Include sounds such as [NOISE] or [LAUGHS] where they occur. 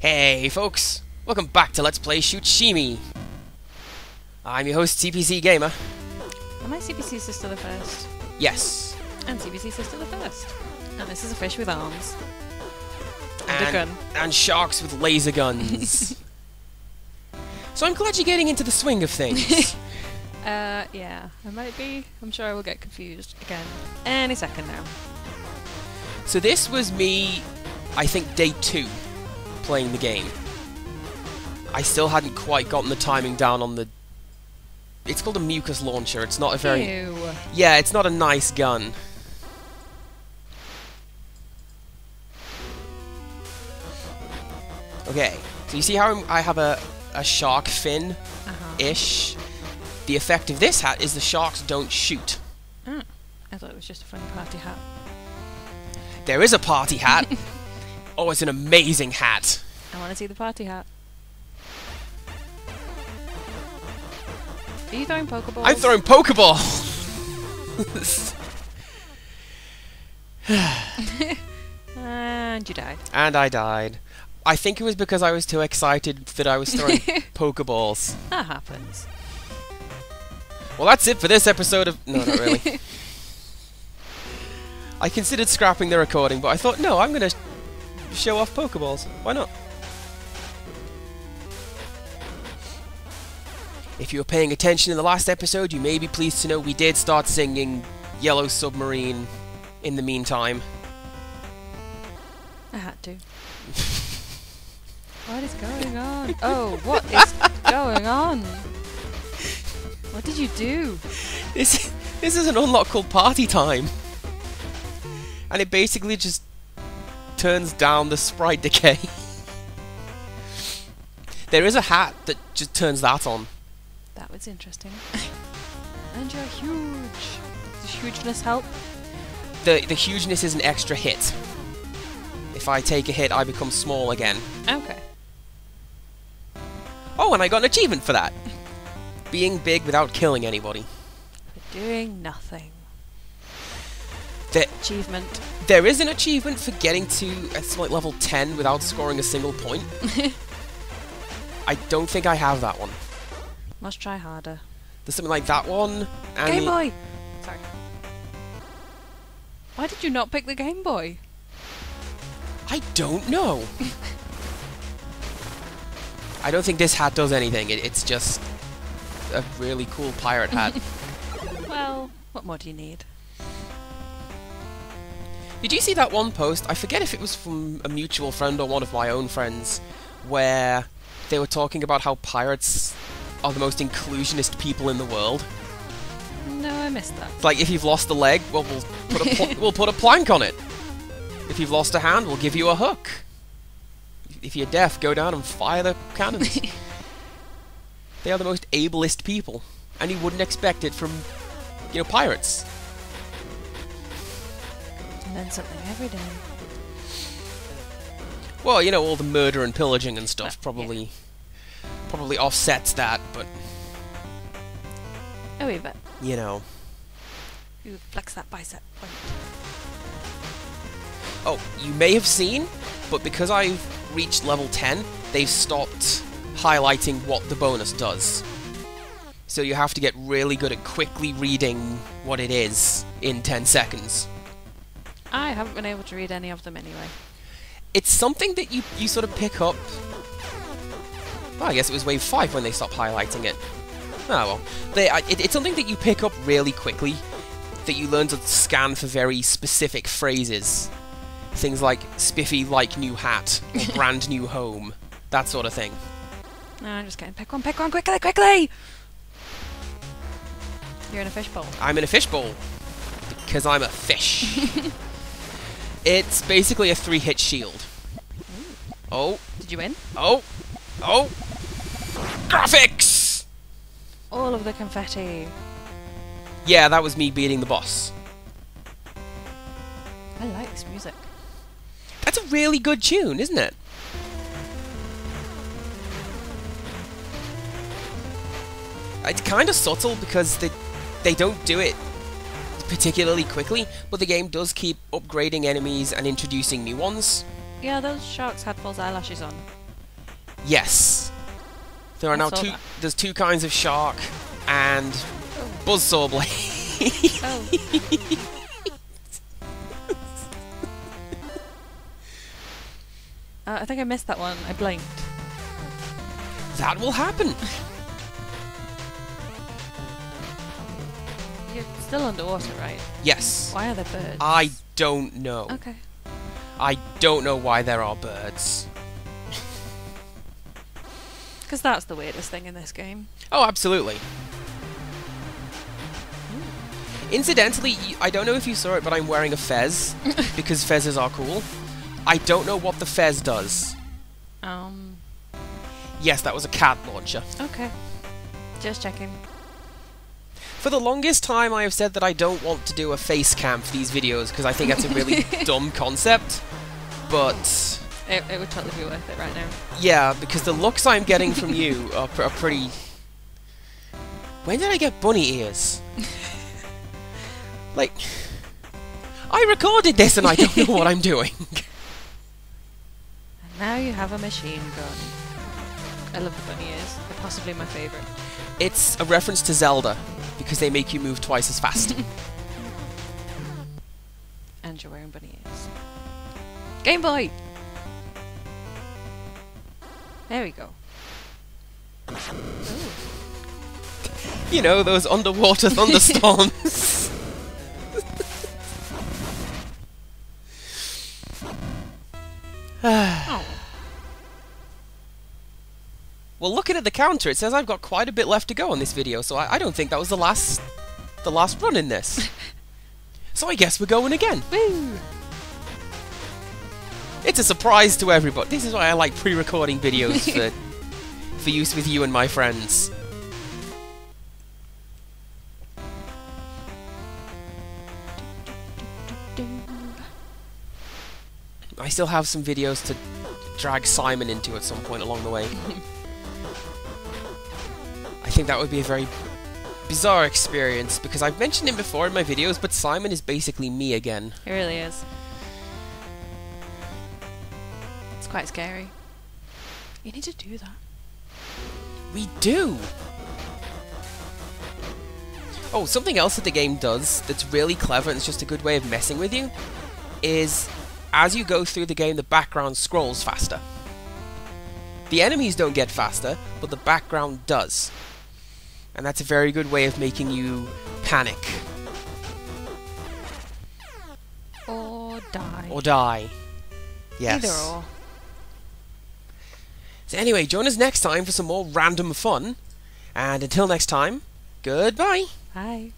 Hey folks, welcome back to Let's Play Shutshimi. I'm your host CPC Gamer. Am I CPC Sister the First? Yes. And CPC Sister the First. And this is a fish with arms. And, a gun. And sharks with laser guns. [LAUGHS] so I'm glad you're getting into the swing of things. [LAUGHS] uh, yeah, I might be. I'm sure I will get confused again any second now. So this was me, I think, day two playing the game. I still hadn't quite gotten the timing down on the... It's called a mucus launcher. It's not a very... Ew. Yeah, it's not a nice gun. Okay, so you see how I have a, a shark fin-ish? Uh-huh. The effect of this hat is the sharks don't shoot. Oh, I thought it was just a funny party hat. There is a party hat. [LAUGHS] oh, it's an amazing hat. I want to see the party hat. Are you throwing Pokeballs? I'm throwing Pokeballs! [LAUGHS] and you died. and I died. I think it was because I was too excited that I was throwing [LAUGHS] Pokeballs. That happens. Well, that's it for this episode of. No, not really. [LAUGHS] I considered scrapping the recording, but I thought, no, I'm gonna show off Pokeballs. Why not? If you were paying attention in the last episode, you may be pleased to know we did start singing Yellow Submarine in the meantime. I had to. [LAUGHS] what is going on? Oh, what is going on? What did you do? This, this is an unlock called Party Time. And it basically just turns down the sprite decay. there is a hat that just turns that on. That was interesting. [LAUGHS] and you're huge. Does hugeness help? The, the hugeness is an extra hit. If I take a hit, I become small again. Okay. Oh, and I got an achievement for that. Being big without killing anybody. For doing nothing. There, Achievement. there is an achievement for getting to a like level 10 without scoring a single point. [LAUGHS] I don't think I have that one. Must try harder. There's something like that one. And Game Boy! Sorry. Why did you not pick the Game Boy? I don't know. [LAUGHS] I don't think this hat does anything. It, it's just a really cool pirate hat. [LAUGHS] Well, what more do you need? Did you see that one post? I forget if it was from a mutual friend or one of my own friends, where they were talking about how pirates are the most inclusionist people in the world. No, I missed that. It's like if you've lost a leg, well, we'll put a [LAUGHS] we'll put a plank on it. If you've lost a hand, we'll give you a hook. If you're deaf, go down and fire the cannons. [LAUGHS] they are the most ableist people, and you wouldn't expect it from, you know, pirates. Learn something every day. Well, you know, all the murder and pillaging and stuff uh, Well, probably probably offsets that, but Oh, wait, but you know. you flex that bicep point. Oh, you may have seen, but because I've reached level 10, they've stopped highlighting what the bonus does. So you have to get really good at quickly reading what it is in 10 seconds. I haven't been able to read any of them anyway. It's something that you, you sort of pick up. Well, I guess it was wave 5 when they stopped highlighting it. Oh well. They, I- it, it's something that you pick up really quickly, that you learn to scan for very specific phrases. Things like spiffy like new hat, or [LAUGHS] brand new home, that sort of thing. No, I'm just kidding. Pick one, pick one, quickly, quickly! You're in a fishbowl. I'm in a fishbowl. Because I'm a fish. [LAUGHS] it's basically a three hit shield. Oh, Did you win? oh, oh! Graphics! All of the confetti. Yeah, that was me beating the boss. I like this music. That's a really good tune, isn't it? It's kind of subtle because they they don't do it particularly quickly, but the game does keep upgrading enemies and introducing new ones. Yeah, those sharks had false eyelashes on. Yes. There are I now two. that. There's two kinds of shark and buzzsaw blade. Oh. [LAUGHS] uh, I think I missed that one. I blinked. that will happen. Still underwater, right? Yes. Why are there birds? I don't know. Okay. I don't know why there are birds. [LAUGHS] Because that's the weirdest thing in this game. Oh, absolutely. Incidentally, I don't know if you saw it, but I'm wearing a fez [LAUGHS] because fezzes are cool. I don't know what the fez does. Um. Yes, that was a cat launcher. Okay. Just checking. For the longest time, I have said that I don't want to do a face cam for these videos because I think that's a really [LAUGHS] dumb concept. But It, it would totally be worth it right now. yeah, because the looks I'm getting from you [LAUGHS] are, pr- are pretty. When did I get bunny ears? [LAUGHS] like, I recorded this and I don't know what I'm doing. And now you have a machine gun. I love the bunny ears. They're possibly my favourite. It's a reference to Zelda because they make you move twice as fast. [LAUGHS] And you're wearing bunny ears. Game Boy! There we go. You know, those underwater thunderstorms. [LAUGHS] [LAUGHS] [SIGHS] [SIGHS] [SIGHS] Ah. Well, looking at the counter, it says I've got quite a bit left to go on this video, so I, I don't think that was the last, the last run in this. [LAUGHS] so I guess we're going again. Woo! It's a surprise to everybody. This is why I like pre-recording videos for, [LAUGHS] for use with you and my friends. I still have some videos to drag Simon into at some point along the way. [LAUGHS] I think that would be a very bizarre experience because I've mentioned him before in my videos, but Simon is basically me again. It really is. It's quite scary. You need to do that. We do! Oh, something else that the game does that's really clever and it's just a good way of messing with you is as you go through the game, the background scrolls faster. The enemies don't get faster, but the background does. And that's a very good way of making you panic Or die. or die. Yes. Either or. So anyway, join us next time for some more random fun. And until next time, goodbye. Bye.